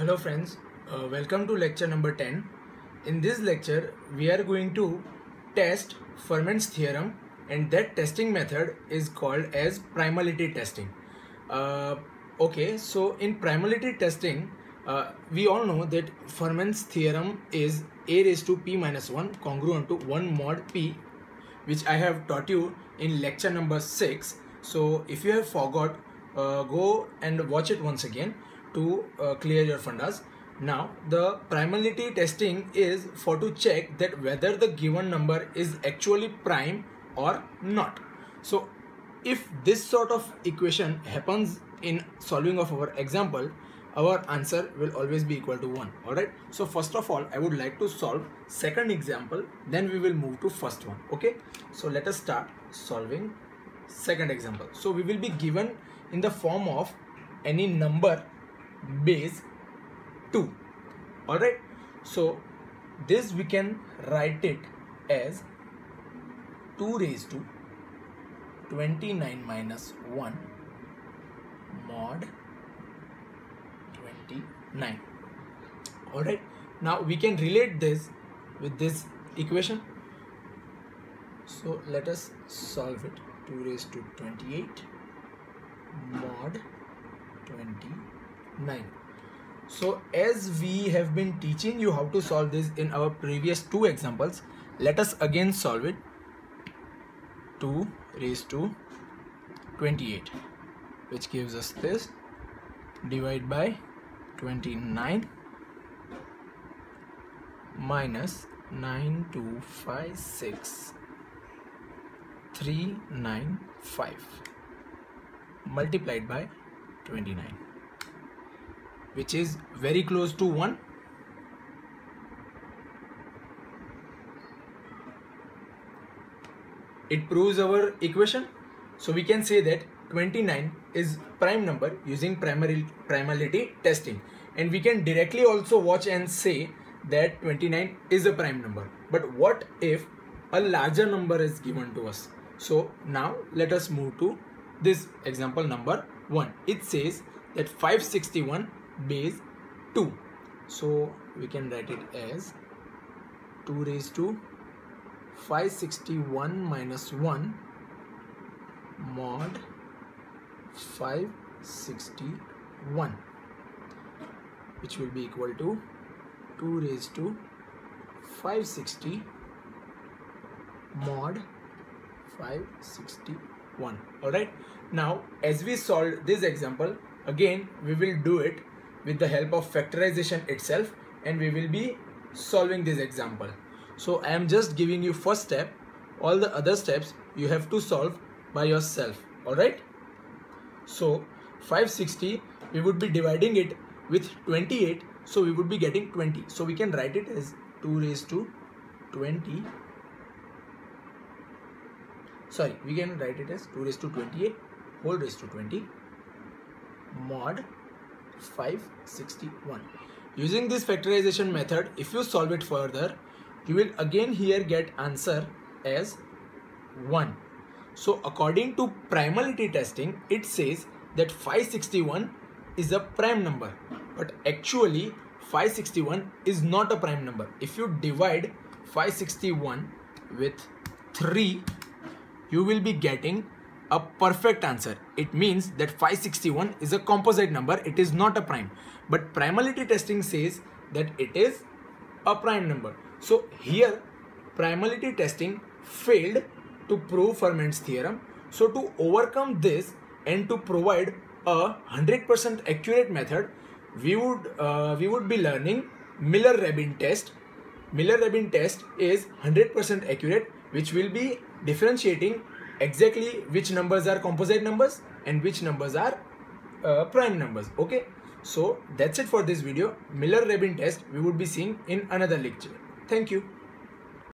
Hello friends, uh, welcome to lecture number 10. In this lecture, we are going to test Fermat's theorem and that testing method is called as primality testing. Uh, okay, so in primality testing, uh, we all know that Fermat's theorem is a raised to p minus 1 congruent to 1 mod p which I have taught you in lecture number 6. So if you have forgot, uh, go and watch it once again to uh, clear your fundas. Now the primality testing is for to check that whether the given number is actually prime or not. So if this sort of equation happens in solving of our example, our answer will always be equal to 1 alright? So first of all I would like to solve second example then we will move to first one. Okay? So let us start solving second example. So we will be given in the form of any number base 2 alright? So this we can write it as 2 raised to 29 minus 1 mod 29 alright? Now we can relate this with this equation. So let us solve it. 2 raised to 28 mod 29 so as we have been teaching you how to solve this in our previous two examples let us again solve it. 2 raised to 28 which gives us this divide by 29 minus 9256 395 multiplied by 29 which is very close to 1 it proves our equation. So we can say that 29 is prime number using primary primality testing. And we can directly also watch and say that 29 is a prime number. But what if a larger number is given to us? So now let us move to this example number 1 it says that 561 base 2 so we can write it as 2 raised to 561 minus 1 mod 561 which will be equal to 2 raised to 560 mod 561 alright now as we solved this example again we will do it with the help of factorization itself and we will be solving this example. So I am just giving you first step. All the other steps you have to solve by yourself. Alright so 560 we would be dividing it with 28 so we would be getting 20 so we can write it as 2 raised to 20 sorry we can write it as 2 raised to 28 whole raised to 20 mod 561 using this factorization method if you solve it further you will again here get answer as 1 so according to primality testing it says that 561 is a prime number but actually 561 is not a prime number. If you divide 561 with 3 you will be getting a perfect answer. It means that 561 is a composite number. It is not a prime. But primality testing says that it is a prime number. So here primality testing failed to prove Fermat's theorem. So to overcome this and to provide a 100% accurate method we would uh, we would be learning Miller-Rabin test. Miller-Rabin test is 100% accurate which will be differentiating exactly which numbers are composite numbers and which numbers are uh, prime numbers okay? So that's it for this video. Miller-Rabin test we would be seeing in another lecture. Thank you